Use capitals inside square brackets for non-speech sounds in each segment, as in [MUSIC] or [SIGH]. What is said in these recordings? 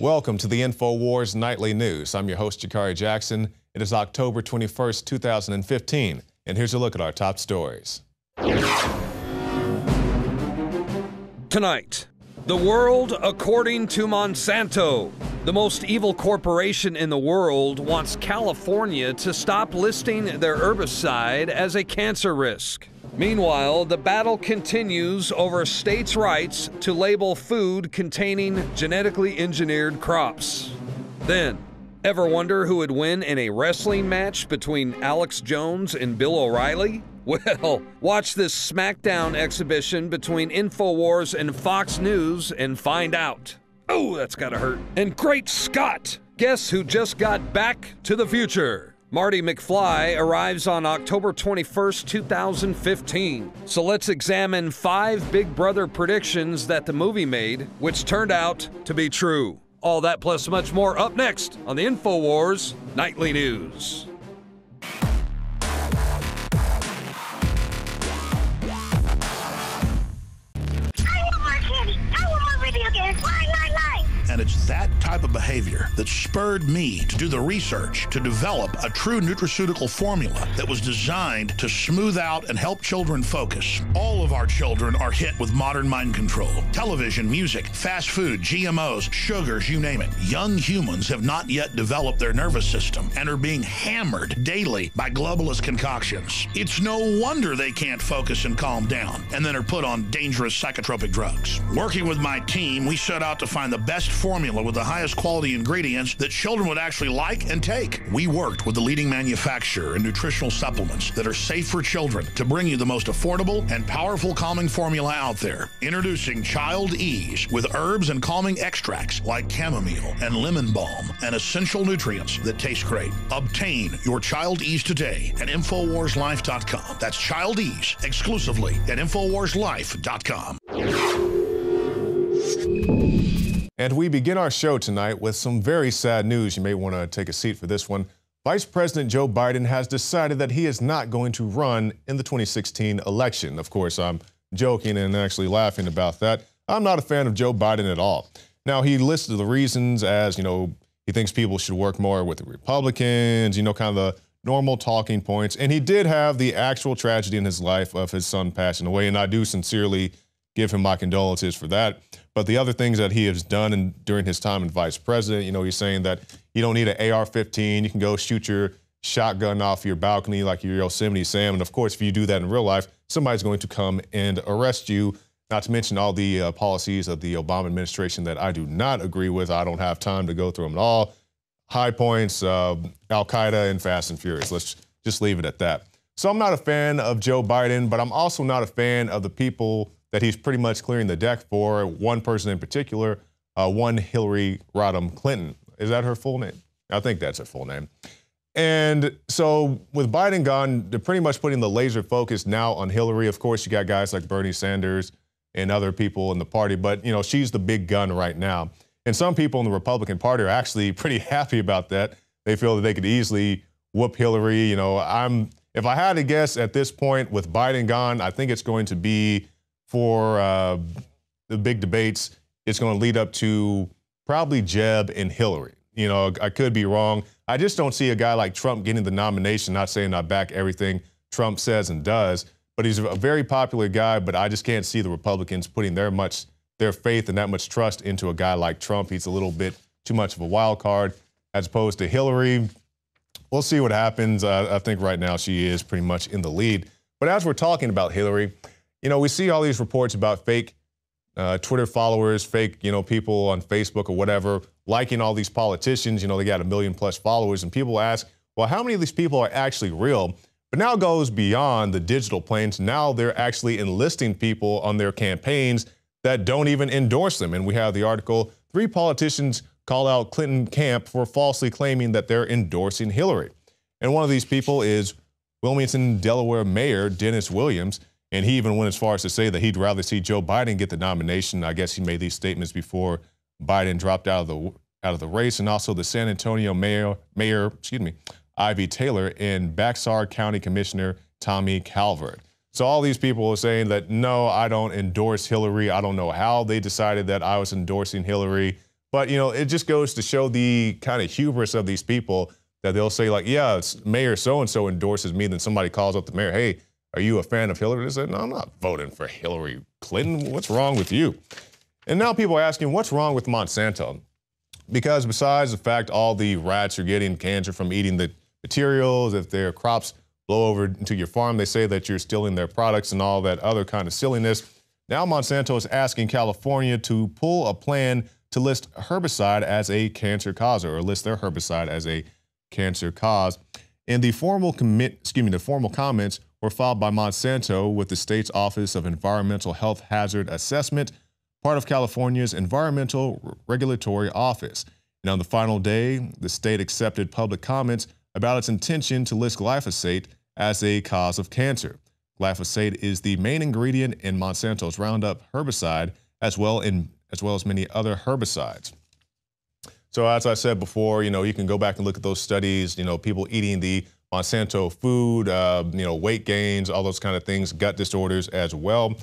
Welcome to the InfoWars Nightly News. I'm your host, Jakari Jackson. It is October 21st, 2015, and here's a look at our top stories. Tonight, the world according to Monsanto. The most evil corporation in the world wants California to stop listing their herbicide as a cancer risk. Meanwhile, the battle continues over states' rights to label food containing genetically engineered crops. Then, ever wonder who would win in a wrestling match between Alex Jones and Bill O'Reilly? [LAUGHS] Well, watch this SmackDown exhibition between InfoWars and Fox News and find out. Oh, that's gotta hurt. And great Scott! Guess who just got back to the future? Marty McFly arrives on October 21st, 2015. So let's examine five Big Brother predictions that the movie made, which turned out to be true. All that plus much more up next on the InfoWars Nightly News. And it's that type of behavior that spurred me to do the research to develop a true nutraceutical formula that was designed to smooth out and help children focus. All of our children are hit with modern mind control. Television, music, fast food, GMOs, sugars, you name it. Young humans have not yet developed their nervous system and are being hammered daily by globalist concoctions. It's no wonder they can't focus and calm down and then are put on dangerous psychotropic drugs. Working with my team, we set out to find the best formula with the highest quality ingredients that children would actually like and take. We worked with the leading manufacturer in nutritional supplements that are safe for children to bring you the most affordable and powerful calming formula out there. Introducing Child Ease with herbs and calming extracts like chamomile and lemon balm and essential nutrients that taste great. Obtain your Child Ease today at InfoWarsLife.com. That's Child Ease exclusively at InfoWarsLife.com. And we begin our show tonight with some very sad news. You may want to take a seat for this one. Vice President Joe Biden has decided that he is not going to run in the 2016 election. Of course, I'm joking and actually laughing about that. I'm not a fan of Joe Biden at all. Now, he listed the reasons as, you know, he thinks people should work more with the Republicans, you know, kind of the normal talking points. And he did have the actual tragedy in his life of his son passing away. And I do sincerely give him my condolences for that. But the other things that he has done in, during his time as vice president, you know, he's saying that you don't need an AR-15. You can go shoot your shotgun off your balcony like your Yosemite Sam. And of course, if you do that in real life, somebody's going to come and arrest you. Not to mention all the uh, policies of the Obama administration that I do not agree with. I don't have time to go through them at all. High points, uh, Al Qaeda, and Fast and Furious. Let's just leave it at that. So I'm not a fan of Joe Biden, but I'm also not a fan of the people that he's pretty much clearing the deck for. One person in particular, uh, one Hillary Rodham Clinton. Is that her full name? I think that's her full name. And so with Biden gone, they're pretty much putting the laser focus now on Hillary. Of course, you got guys like Bernie Sanders and other people in the party, but you know, she's the big gun right now. And some people in the Republican Party are actually [LAUGHS] pretty happy about that. They feel that they could easily whoop Hillary. You know, I'm if I had to guess at this point with Biden gone, I think it's going to be for uh, the big debates, it's going to lead up to probably Jeb and Hillary. You know, I could be wrong. I just don't see a guy like Trump getting the nomination. Not saying I back everything Trump says and does, but he's a very popular guy. But I just can't see the Republicans putting their much their faith and that much trust into a guy like Trump. He's a little bit too much of a wild card as opposed to Hillary. We'll see what happens. Uh, I think right now she is pretty much in the lead. But as we're talking about Hillary, you know, we see all these reports about fake uh, Twitter followers, fake, you know, people on Facebook or whatever liking all these politicians. You know, they got a million plus followers, and people ask, well, how many of these people are actually real? But now goes beyond the digital planes. Now they're actually enlisting people on their campaigns that don't even endorse them. And we have the article three politicians call out Clinton camp for falsely claiming that they're endorsing Hillary. And one of these people is Wilmington, Delaware Mayor Dennis Williams. And he even went as far as to say that he'd rather see Joe Biden get the nomination. I guess he made these statements before Biden dropped out of the out of the race, and also the San Antonio mayor, mayor, excuse me, Ivy Taylor, and Bexar County Commissioner Tommy Calvert. So all these people are saying that no, I don't endorse Hillary. I don't know how they decided that I was endorsing Hillary, But, you know, it just goes to show the kind of hubris of these people that they'll say, like, yeah, Mayor so and so endorses me. Then somebody calls up the mayor, hey, are you a fan of Hillary? They said, no, I'm not voting for Hillary Clinton. What's wrong with you? And now people are asking, what's wrong with Monsanto? Because besides the fact all the rats are getting cancer from eating the materials, if their crops blow over into your farm, they say that you're stealing their products and all that other kind of silliness. Now Monsanto is asking California to pull a plan to list herbicide as a cancer causer or list their herbicide as a cancer cause. And the formal commit, excuse me, the formal comments were filed by Monsanto with the state's Office of Environmental Health Hazard Assessment, part of California's Environmental Regulatory Office. And on the final day, the state accepted public comments about its intention to list glyphosate as a cause of cancer. Glyphosate is the main ingredient in Monsanto's Roundup herbicide, as well in as well as many other herbicides. So as I said before, you know, you can go back and look at those studies, you know, people eating the Monsanto food, uh, you know, weight gains, all those kind of things, gut disorders as well.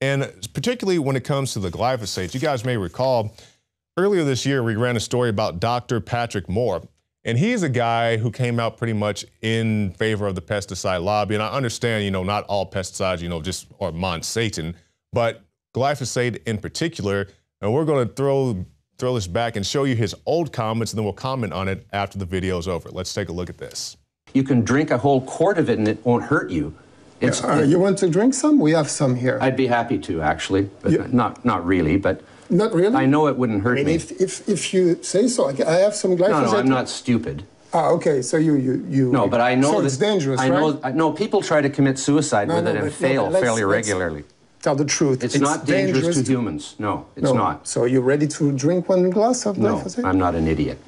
And particularly when it comes to the glyphosate, you guys may recall earlier this year we ran a story about Dr. Patrick Moore. And he's a guy who came out pretty much in favor of the pesticide lobby. And I understand, you know, not all pesticides, you know, just are Monsanto, but glyphosate in particular. And we're going to throw throw this back and show you his old comments, and then we'll comment on it after the video is over. Let's take a look at this. You can drink a whole quart of it and it won't hurt you. It's, uh, you want to drink some? We have some here. I'd be happy to, actually, but not not really. But not really. I know it wouldn't hurt I mean, me. If, if if you say so, I have some glyphosate. No, no, I'm not stupid. Ah, okay. So you you you. No, but I know so that it's dangerous. I right? know. I know people try to commit suicide No, with no, it and but- fail no, fairly regularly. Tell the truth. It's, not dangerous, to humans. No, it's no. not. So you're ready to drink one glass of No, glyphosate? I'm not an idiot.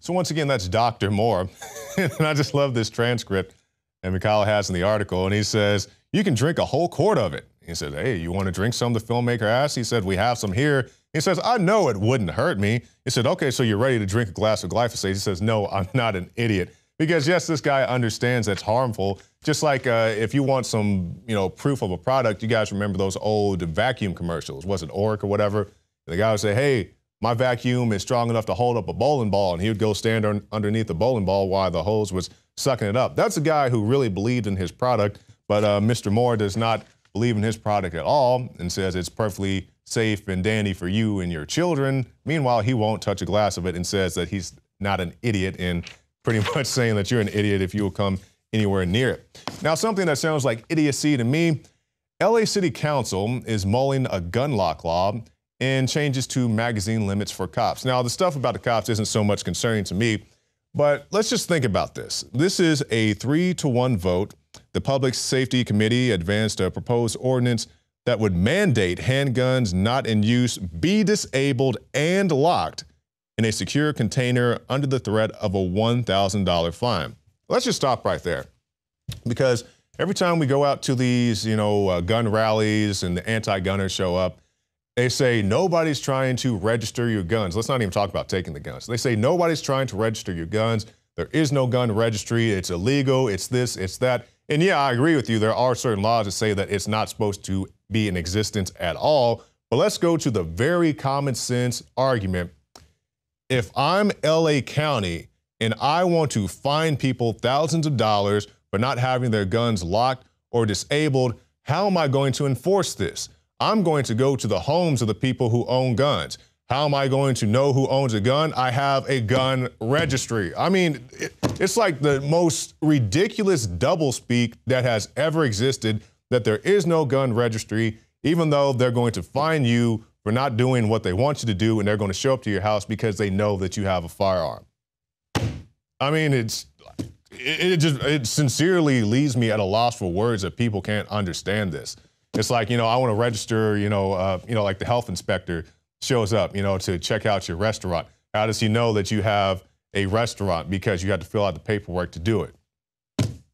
So once again, that's Dr. Moore. [LAUGHS] [LAUGHS] and I just love this transcript that Mikhail has in the article. And he says, you can drink a whole quart of it. He says, hey, you want to drink some the filmmaker asked? He said, we have some here. He says, I know it wouldn't hurt me. He said, okay, so you're ready to drink a glass of glyphosate. He says, no, I'm [LAUGHS] not an idiot. Because yes, this guy understands that's harmful. Just like uh, if you want some, you know, proof of a product, you guys remember those old vacuum commercials? Was it Oreck or whatever? The guy would say, "Hey, my vacuum is strong enough to hold up a bowling ball," and he would go stand un- underneath the bowling ball while the hose was sucking it up. That's a guy who really believed in his product, but uh, Mr. Moore does not believe in his product at all and says it's perfectly safe and dandy for you and your children. Meanwhile, he won't touch a glass of it and says that he's not an idiot and pretty [LAUGHS] much saying that you're an idiot if you will come anywhere near it. Now, something that sounds like idiocy to me LA City Council is mulling a gun lock law and changes to magazine limits for cops. Now, the stuff about the cops isn't so much concerning to me, but let's just think about this. This is a three to one vote. The Public Safety Committee advanced a proposed ordinance that would mandate handguns not in use be disabled and locked in a secure container under the threat of a $1,000 fine. Let's just stop right there because every time we go out to these, you know, uh, gun rallies and the anti-gunners show up, they say nobody's trying to register your guns. Let's not even talk about taking the guns. They say nobody's trying to register your guns. There is no gun registry. It's illegal. It's this, it's that. And yeah, I agree with you. There are certain laws that say that it's not supposed to be in existence at all. But let's go to the very common sense argument. If I'm LA County and I want to fine people thousands of dollars for not having their guns locked or disabled, how am I going to enforce this? I'm going to go to the homes of the people who own guns. How am I going to know who owns a gun? I have a gun registry. I mean, it, it's like the most ridiculous doublespeak that has ever existed that there is no gun registry, even though they're going to fine you for not doing what they want you to do and they're going to show up to your house because they know that you have a firearm. I mean, it's it, it, just it sincerely leaves me at a loss for words that people can't understand this. It's like you know I want to register, you know, uh, you know, like the health inspector shows up, you know, to check out your restaurant. How does he know that you have a restaurant because you had to fill out the paperwork to do it?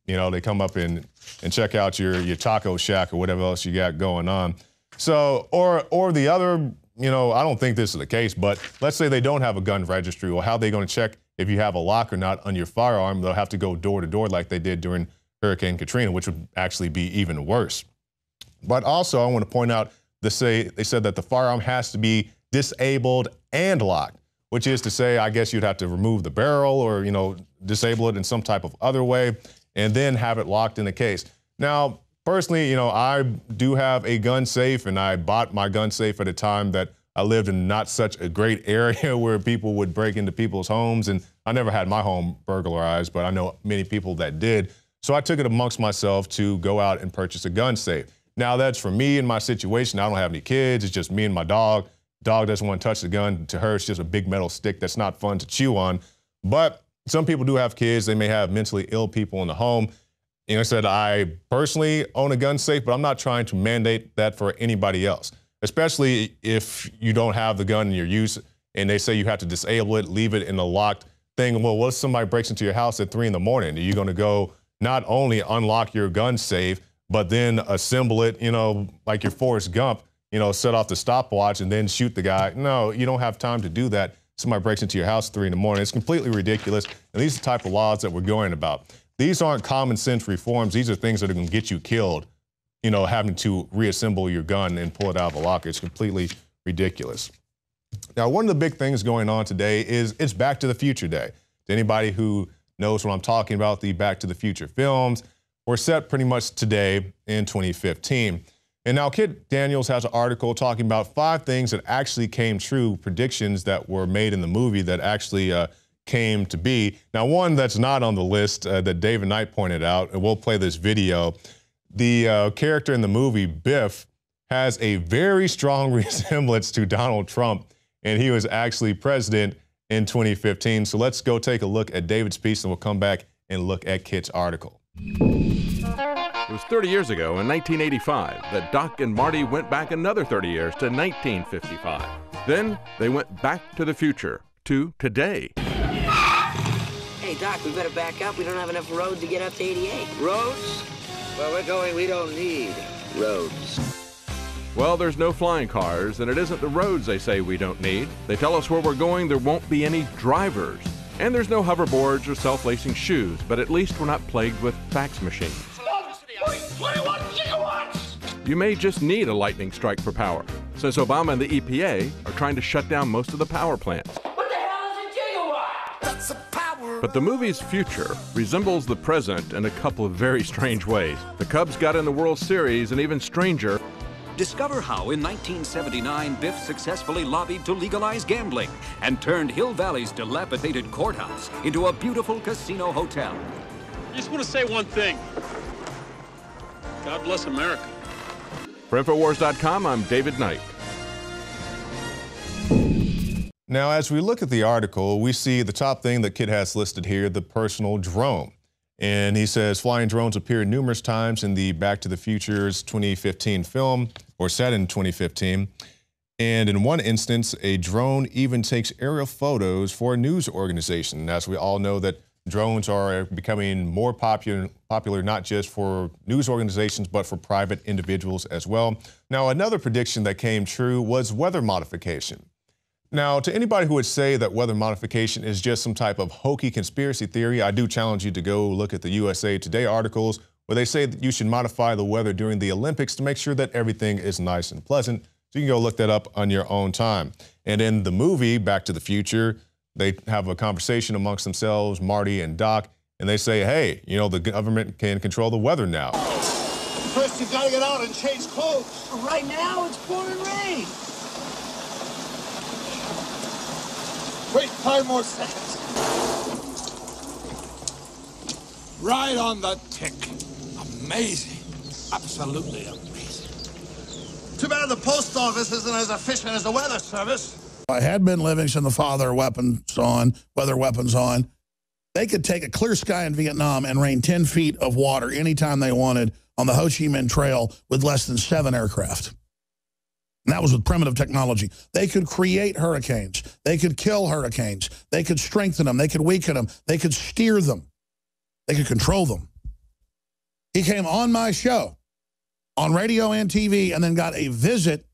You know, they come up and and check out your your taco shack or whatever else you got going on. So, or or the other, you know, I don't think this is the case, but let's say they don't have a gun registry. Well, how are they going to check if you have a lock or not on your firearm? They'll have to go door to door like they did during Hurricane Katrina, which would actually be even worse. But also, I want to point out they say they said that the firearm has to be disabled and locked, which is to say, I guess you'd have to remove the barrel or, you know, disable it in some type of other way and then have it locked in the case. Now, personally, you know, I do have a gun safe and I bought my gun safe at a time that I lived in not such a great [LAUGHS] area where people would break into people's homes. And I never had my home burglarized, but I know many people that did. So I took it amongst myself to go out and purchase a gun safe. Now that's for me and my situation. I don't have any kids. It's just me and my dog. Dog doesn't want to touch the gun. To her, it's just a big metal stick that's not fun to chew on. But some people do have kids. They may have mentally ill people in the home. You know, I said I personally own a gun safe, but I'm not trying to mandate that for anybody else, especially if you don't have the gun in your use and they say you have to disable it, leave it in a locked thing. Well, what if somebody breaks into your house at three in the morning? Are you going to go not only unlock your gun safe, but then assemble it, you know, like your Forrest Gump, you know, set off the stopwatch and then shoot the guy? No, you don't have time to do that. Somebody breaks into your house three in the morning. It's completely ridiculous. And these are the type of laws that we're going about. These aren't common sense reforms. These are things that are going to get you killed, you know, having to reassemble your gun and pull it out of a locker. It's completely ridiculous. Now, one of the big things going on today is it's Back to the Future Day. To anybody who knows what I'm talking about, the Back to the Future films were set pretty much today in 2015. And now Kit Daniels has an article talking about five things that actually came true, predictions that were made in the movie that actually uh, came to be. Now, one that's not on the list uh, that David Knight pointed out, and we'll play this video. The uh, character in the movie, Biff, has a very strong [LAUGHS] resemblance to Donald Trump, and he was actually president in 2015. So let's go take a look at David's piece, and we'll come back and look at Kit's article. It was 30 years ago in 1985 that Doc and Marty went back another 30 years to 1955. Then they went back to the future, to today. Hey, Doc, we better back up. We don't have enough road to get up to 88. Roads? Well, we're going, we don't need roads. Well, there's no flying cars, and it isn't the roads they say we don't need. They tell us where we're going, there won't be any drivers. And there's no hoverboards or self lacing shoes, but at least we're not plagued with fax machines. You may just need a lightning strike for power, since Obama and the EPA are trying to shut down most of the power plants. What the hell is a gigawatt? That's a power. But the movie's future resembles the present in a couple of very strange ways. The Cubs got in the World Series, and even stranger, Discover how in 1979 Biff successfully lobbied to legalize gambling and turned Hill Valley's dilapidated courthouse into a beautiful casino hotel. I just want to say one thing. God bless America. For Infowars.com, I'm David Knight. Now, as we look at the article, we see the top thing that Kit has listed here the personal drone. And he says flying drones appear numerous times in the Back to the Future's 2015 film, or set in 2015. And in one instance, a drone even takes aerial photos for a news organization. As we all know that drones are becoming more popular, popular not just for news organizations, but for private individuals as well. Now, another prediction that came true was weather modification. Now, to anybody who would say that weather modification is just some type of hokey conspiracy theory, I do challenge you to go look at the USA Today articles where they say that you should modify the weather during the Olympics to make sure that everything is nice and pleasant. So you can go look that up on your own time. And in the movie Back to the Future, they have a conversation amongst themselves, Marty and Doc, and they say, hey, you know, the government can control the weather now. First, you've gotta get out and change clothes. Right now, it's pouring rain. Wait five more seconds. Right on the tick. Amazing. Absolutely amazing. Too bad the post office isn't as efficient as the weather service. I had Ben Livingston, the father, weapons on, weather weapons on. They could take a clear sky in Vietnam and rain 10 feet of water anytime they wanted on the Ho Chi Minh Trail with less than seven aircraft. And that was with primitive technology. They could create hurricanes. They could kill hurricanes. They could strengthen them. They could weaken them. They could steer them. They could control them. He came on my show on radio and TV and then got a visit